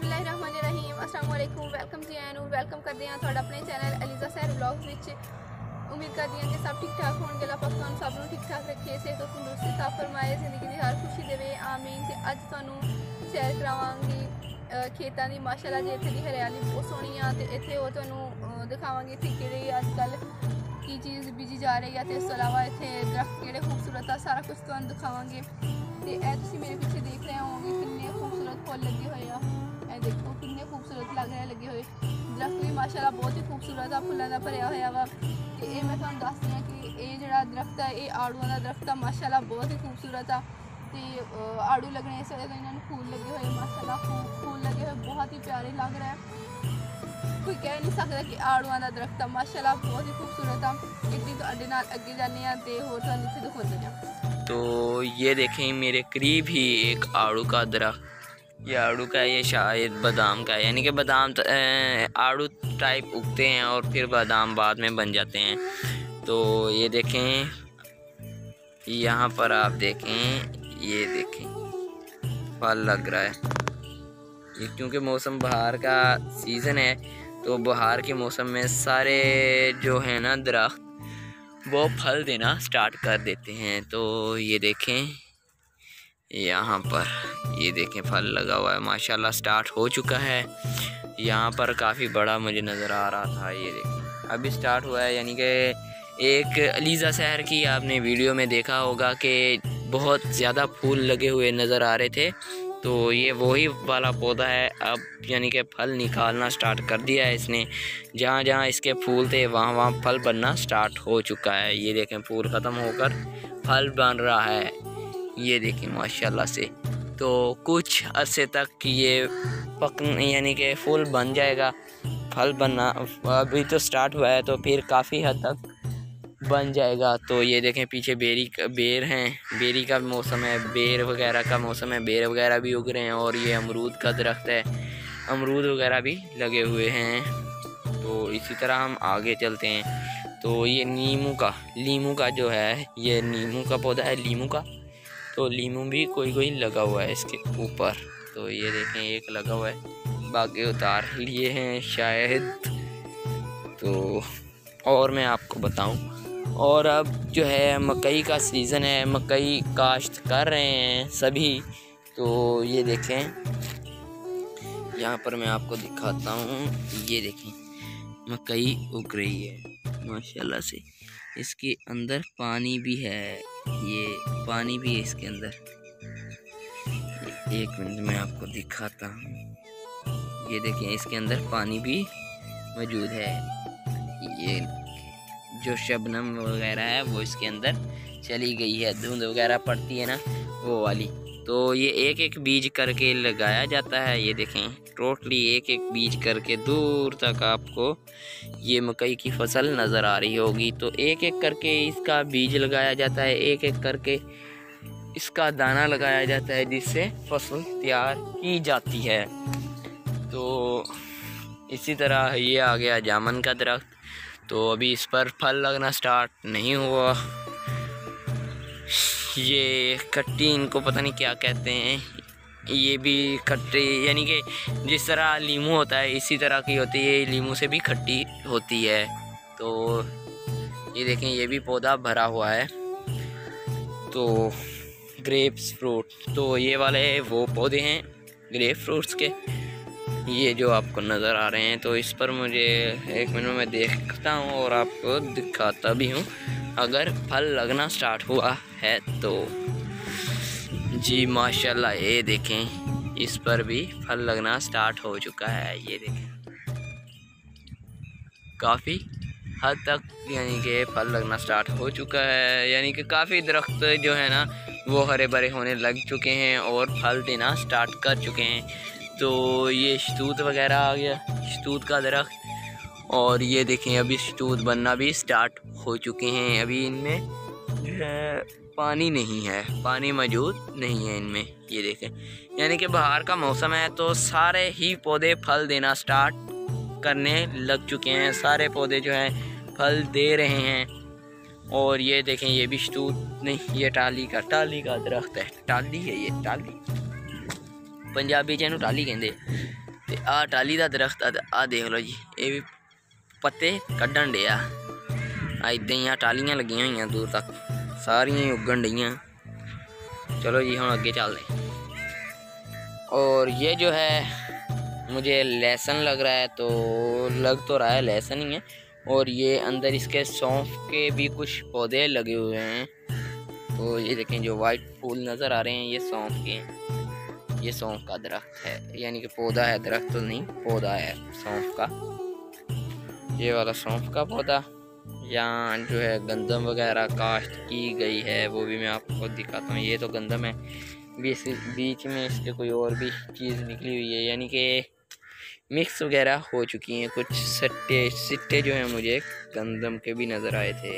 ਬਿਸਮਿਲ੍ਲਾਹਿਰਰਹਿਮਾਨਿਰਰਹੀਮ ਅਸਲਾਮ ਵਾਲੇਕੁਮ welcome ਜੀ ਆਇਆਂ ਨੂੰ ਵੈਲਕਮ ਕਰਦੇ ਹਾਂ ਤੁਹਾਡਾ ਆਪਣੇ ਚੈਨਲ ਅਲੀਜ਼ਾ ਸਹਿਰ ਵਲੌਗਸ ਵਿੱਚ ਉਮੀਦ ਕਰਦੀ ਹਾਂ ਕਿ ਸਭ ਠੀਕ ਠਾਕ ਹੋਣਗੇ ਅੱਲਾਹ ਪਾਕ ਤੁਹਾਨੂੰ ਸਭ ਨੂੰ ਠੀਕ ਠਾਕ ਰੱਖੇ ਸਿਹਤ ਤੰਦਰੁਸਤੀ ਤਾ ਫਰਮਾਏ ਜ਼ਿੰਦਗੀ ਦੀ ਹਰ ਖੁਸ਼ੀ ਦੇਵੇ ਆਮੀਨ ਤੇ ਅੱਜ ਤੁਹਾਨੂੰ ਸੈਰ ਕਰਾਵਾਂਗੀ ਅ, ਖੇਤਾਂ ਦੀ ਮਾਸ਼ਾਅੱਲਾ ਜੀ ਇੱਥੇ ਦੀ ਹਰਿਆਲੀ ਬਹੁਤ ਸੋਹਣੀ ਆ ਤੇ ਇੱਥੇ ਉਹ ਤੁਹਾਨੂੰ ਅ, ਦਿਖਾਵਾਂਗੇ ਇੱਥੇ ਕਿਹੜੇ ਅੱਜ ਕੱਲ ਕੀ ਚੀਜ਼ ਬੀਜੀ ਜਾ ਰਹੀ ਆ ਤੇ ਇਸ ਤੋਂ ਇਲਾਵਾ ਇੱਥੇ ਦਰਖਤ ਕਿਹੜੇ ਖੂਬਸੂਰਤ ਆ ਸਾਰਾ ਕੁਝ ਤੁਹਾਨੂੰ ਦਿਖਾਵਾਂਗੇ ਤੇ ਇਹ ਤੁਸੀਂ ਮੇਰੇ ਪਿੱਛੇ ਦੇਖ ਰਹੇ ਹੋਵੋਗੇ ਕਿੰਨੇ ਖੂਬਸੂਰਤ ਫੁੱਲ ਲੱਗੇ ਹੋਏ ਆ देखो कितने खूबसूरत लग रहे हैं, लगे हुए। दरख्त भी माशाला बहुत ही खूबसूरत आ फुलों का भरया हुआ वा तो ये मैं थोड़ा दस दी हाँ कि, ये जोड़ा दरख्त है, ये आड़ूओं का दरख्त आ माशाला बहुत ही खूबसूरत आ तो आड़ू लगने इस वजह तो इन्होंने फूल लगे हुए माशाला फूल फूल लगे हुए बहुत ही प्यारे लग रहा है। कोई कह नहीं सकता कि आड़ूआ का दरख्त आ माशाला बहुत ही खूबसूरत है। इतनी तो अड्डे अगे जाने तो होर थानू इतने दिखाते हैं तो ये देखें, मेरे करीब ही एक आड़ू का दरख्त ये आड़ू का है, ये शायद बादाम का है। यानी कि बादाम आड़ू टाइप उगते हैं और फिर बादाम बाद में बन जाते हैं। तो ये देखें यहाँ पर आप देखें ये देखें। फल लग रहा है। ये क्योंकि मौसम बहार का सीज़न है तो बहार के मौसम में सारे जो है ना दरख्त वो फल देना स्टार्ट कर देते हैं। तो ये देखें यहाँ पर। ये देखें, फल लगा हुआ है। माशाल्लाह स्टार्ट हो चुका है। यहाँ पर काफ़ी बड़ा मुझे नज़र आ रहा था, ये देखें। अभी स्टार्ट हुआ है, यानी कि एक अलीज़ा शहर की आपने वीडियो में देखा होगा कि बहुत ज़्यादा फूल लगे हुए नज़र आ रहे थे। तो ये वही वाला पौधा है। अब यानी कि फल निकालना स्टार्ट कर दिया है इसने। जहाँ जहाँ इसके फूल थे, वहाँ वहाँ फल बनना स्टार्ट हो चुका है। ये देखें, फूल ख़त्म होकर फल बन रहा है। ये देखें माशाल्लाह से। तो कुछ अरसे तक ये पक यानी कि फूल बन जाएगा। फल बनना, अभी तो स्टार्ट हुआ है तो फिर काफ़ी हद तक बन जाएगा। तो ये देखें, पीछे बेरी बेर हैं। बेरी का मौसम है, बेर वगैरह का मौसम है। बेर वगैरह भी उग रहे हैं, और ये अमरूद का दरख्त है। अमरूद वगैरह भी लगे हुए हैं। तो इसी तरह हम आगे चलते हैं। तो ये नीमू का, लीमू का जो है, ये नीमू का पौधा है, लीमू का। तो लीमू भी कोई कोई लगा हुआ है इसके ऊपर। तो ये देखें, एक लगा हुआ है। बाकी उतार लिए हैं शायद। तो और मैं आपको बताऊँ। और अब जो है, मकई का सीज़न है। मकई काश्त कर रहे हैं सभी। तो ये देखें। यहाँ पर मैं आपको दिखाता हूँ। ये देखें, मकई उग रही है, माशाल्लाह से। इसके अंदर पानी भी है। ये पानी भी है इसके अंदर। एक मिनट, में आपको दिखाता हूँ। ये देखें इसके अंदर पानी भी मौजूद है। ये जो शबनम वगैरह है, वो इसके अंदर चली गई है। धुंध वगैरह पड़ती है ना, वो वाली। तो ये एक एक बीज करके लगाया जाता है, ये देखें। टोटली एक एक बीज करके दूर तक आपको ये मकई की फ़सल नज़र आ रही होगी। तो एक एक करके इसका बीज लगाया जाता है एक एक करके इसका दाना लगाया जाता है, जिससे फ़सल तैयार की जाती है। तो इसी तरह ये आ गया जामन का दरख्त। तो अभी इस पर फल लगना स्टार्ट नहीं हुआ। ये कट्टी इनको पता नहीं क्या कहते हैं। ये भी खट्टी यानी कि जिस तरह लीमू होता है, इसी तरह की होती है। लीमू से भी खट्टी होती है। तो ये देखें, ये भी पौधा भरा हुआ है। तो ग्रेप्स फ्रूट तो ये वाले वो पौधे हैं, ग्रेप फ्रूट्स के। ये जो आपको नज़र आ रहे हैं तो इस पर मुझे एक मिनट में देखता हूँ और आपको दिखाता भी हूँ। अगर फल लगना स्टार्ट हुआ है तो जी माशाल्लाह, ये देखें, इस पर भी फल लगना स्टार्ट हो चुका है, ये देखें। काफ़ी हद तक यानी कि फल लगना स्टार्ट हो चुका है, यानी कि काफ़ी दरख्त जो है ना, वो हरे भरे होने लग चुके हैं और फल देना स्टार्ट कर चुके हैं। तो ये शतूत वगैरह आ गया, शतूत का दरख्त और ये देखें, अभी स्टूद बनना भी स्टार्ट हो चुके हैं। अभी इनमें पानी नहीं है, पानी मौजूद नहीं है इनमें, ये देखें। यानी कि बाहर का मौसम है तो सारे ही पौधे फल देना स्टार्ट करने लग चुके हैं। सारे पौधे जो हैं, फल दे रहे हैं। और ये देखें, ये भी स्टूद नहीं, ये टाली का टाली का दरख्त है। टाली है ये, टाली। पंजाबी चैनू टाली कहें आ टाली का दरख्त आ देख लो जी, ये भी ਪੱਤੇ ਕੱਢਣ ਡਿਆ ਆ ਇਦਾਂ ਹੀ ਆ ਟਾਲੀਆਂ ਲੱਗੀਆਂ ਹੋਈਆਂ ਦੂਰ ਤੱਕ ਸਾਰੀਆਂ ਹੀ ਉੱਗਣ ਡਈਆਂ चलो जी हम आगे चल रहे हैं और ये जो है मुझे लहसन लग रहा है तो लग तो रहा है लहसन ही है और ये अंदर इसके सौंफ के भी कुछ पौधे लगे हुए हैं तो ये देखें जो वाइट फूल नज़र आ रहे हैं ये सौंफ के हैं ये सौंफ का दरख्त है यानी कि पौधा है दरख्त तो नहीं पौधा है सौंफ का ये वाला सौंफ का पौधा। यहाँ जो है गंदम वगैरह काश्त की गई है, वो भी मैं आपको दिखाता हूँ। ये तो गंदम है। बीच बीच में इसके कोई और भी चीज़ निकली हुई है, यानी कि मिक्स वगैरह हो चुकी हैं। कुछ सट्टे, सिट्टे जो हैं मुझे गंदम के भी नज़र आए थे।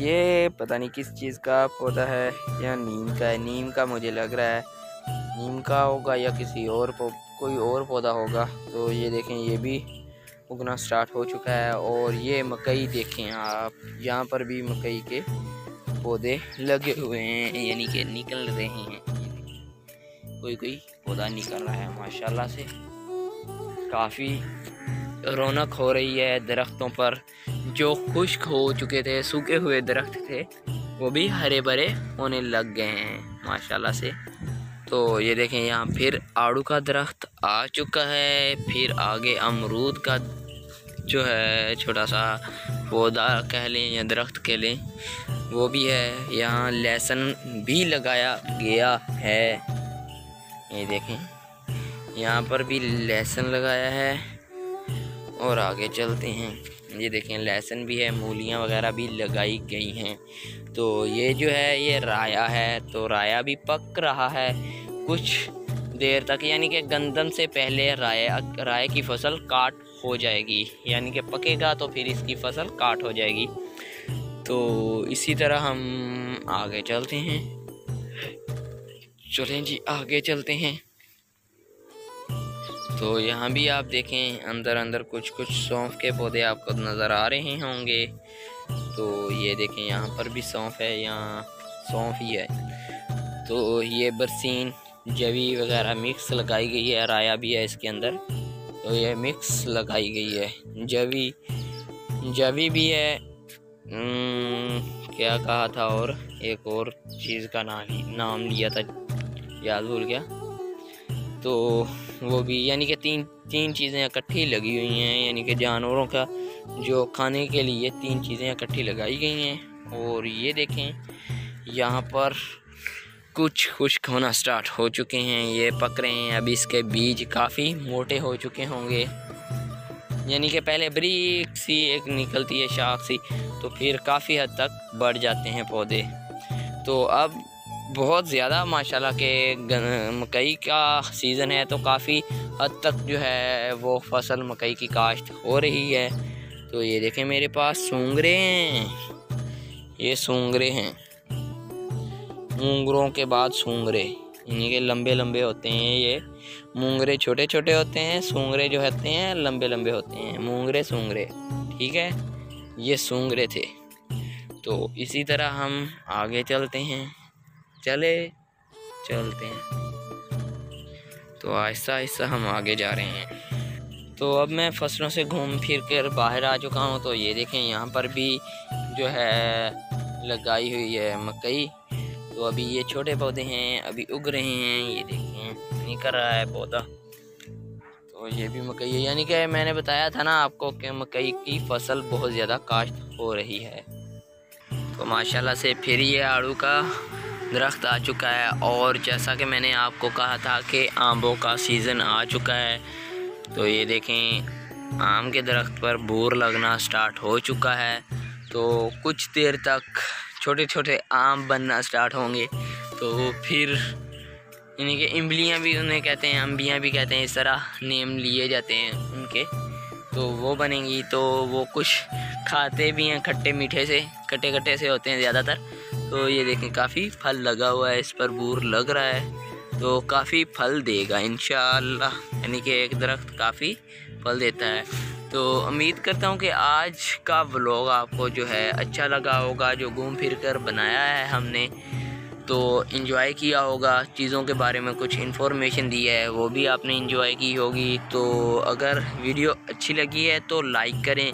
ये पता नहीं किस चीज़ का पौधा है, या नीम का है। नीम का मुझे लग रहा है, नीम का होगा या किसी और कोई और पौधा होगा। तो ये देखें, ये भी उगना स्टार्ट हो चुका है और ये मकई देखें आप, यहाँ पर भी मकई के पौधे लगे हुए हैं, यानी कि निकल रहे हैं। कोई कोई पौधा निकल रहा है, माशाल्लाह से। काफ़ी रौनक हो रही है दरख्तों पर। जो खुश्क हो चुके थे, सूखे हुए दरख्त थे, वो भी हरे भरे होने लग गए हैं, माशाल्लाह से। तो ये देखें यहाँ फिर आड़ू का दरख्त आ चुका है, फिर आगे अमरूद का जो है छोटा सा पौधा कह लें या दरख्त कह लें, वो भी है। यहाँ लहसुन भी लगाया गया है। ये देखें, यहाँ पर भी लहसुन लगाया है। और आगे चलते हैं। ये देखें, लहसुन भी है, मूलियाँ वगैरह भी लगाई गई हैं। तो ये जो है, ये राया है तो राया भी पक रहा है। कुछ देर तक, यानी कि गंदम से पहले राय राय की फ़सल काट हो जाएगी। यानी कि पकेगा तो फिर इसकी फ़सल काट हो जाएगी। तो इसी तरह हम आगे चलते हैं। चलें जी, आगे चलते हैं। तो यहाँ भी आप देखें अंदर अंदर कुछ कुछ सौंफ के पौधे आपको नज़र आ रहे होंगे। तो ये देखें, यहाँ पर भी सौंफ है, यहाँ सौंफ ही है। तो ये बरसीन, जवी वगैरह मिक्स लगाई गई है राया भी है इसके अंदर। तो ये मिक्स लगाई गई है। जवी जवी भी है। क्या कहा था और एक और चीज़ का नाम नाम लिया था, याद भूल गया। तो वो भी, यानी कि तीन तीन चीज़ें इकट्ठी लगी हुई हैं, यानी कि जानवरों का, जो खाने के लिए तीन चीज़ें इकट्ठी लगाई गई हैं। और ये देखें, यहाँ पर कुछ खुश्क होना स्टार्ट हो चुके हैं, ये पक रहे हैं। अभी इसके बीज काफ़ी मोटे हो चुके होंगे। यानी कि पहले बरीक सी एक निकलती है शाख सी तो फिर काफ़ी हद तक बढ़ जाते हैं पौधे। तो अब बहुत ज़्यादा, माशाल्लाह के मकई का सीज़न है तो काफ़ी हद तक जो है वो फ़सल मकई की काश्त हो रही है। तो ये देखें मेरे पास सूंगरे हैं। ये सूंगरे हैं। मूंगरों के बाद सूंगरे। यानी कि लंबे लंबे होते हैं ये। मूंगरे छोटे छोटे होते हैं, सूंगरे जो होते हैं लंबे लंबे होते हैं। मूंगरे, सूंगरे। ठीक है? ये सूंगरे थे। तो इसी तरह हम आगे चलते हैं। चले, चलते हैं। तो आहिस्ता आहिस्ता हम आगे जा रहे हैं। तो अब मैं फ़सलों से घूम फिर कर बाहर आ चुका हूँ। तो ये देखें, यहाँ पर भी जो है, लगाई हुई है मकई। तो अभी ये छोटे पौधे हैं, अभी उग रहे हैं। ये देखें, निकल रहा है पौधा। तो ये भी मकई है। यानी कि मैंने बताया था ना आपको कि मकई की फ़सल बहुत ज़्यादा काश्त हो रही है। तो माशाल्लाह से फिर ये आड़ू का दरख्त आ चुका है और जैसा कि मैंने आपको कहा था कि आमों का सीज़न आ चुका है तो ये देखें, आम के दरख्त पर बूर लगना स्टार्ट हो चुका है। तो कुछ देर तक छोटे छोटे आम बनना स्टार्ट होंगे। तो फिर यानी कि इमलियाँ भी उन्हें कहते हैं, अम्बियाँ भी कहते हैं, इस तरह नेम लिए जाते हैं उनके। तो वो बनेंगी तो वो कुछ खाते भी हैं खट्टे मीठे से खट्टे खट्टे से होते हैं ज़्यादातर। तो ये देखें, काफ़ी फल लगा हुआ है, इस पर बूर लग रहा है। तो काफ़ी फल देगा इन यानी कि एक दरख्त काफ़ी फल देता है। तो उम्मीद करता हूँ कि आज का व्लॉग आपको जो है अच्छा लगा होगा, जो घूम फिर कर बनाया है हमने। तो इन्जॉय किया होगा, चीज़ों के बारे में कुछ इन्फॉर्मेशन दी है, वो भी आपने इन्जॉय की होगी। तो अगर वीडियो अच्छी लगी है तो लाइक करें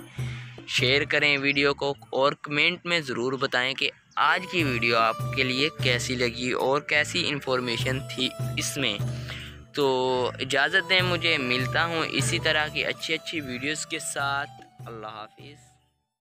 शेयर करें वीडियो को, और कमेंट में ज़रूर बताएँ कि आज की वीडियो आपके लिए कैसी लगी और कैसी इन्फॉर्मेशन थी इसमें? तो इजाज़त दें मुझे, मिलता हूँ इसी तरह की अच्छी अच्छी वीडियोस के साथ। अल्लाह हाफिज़।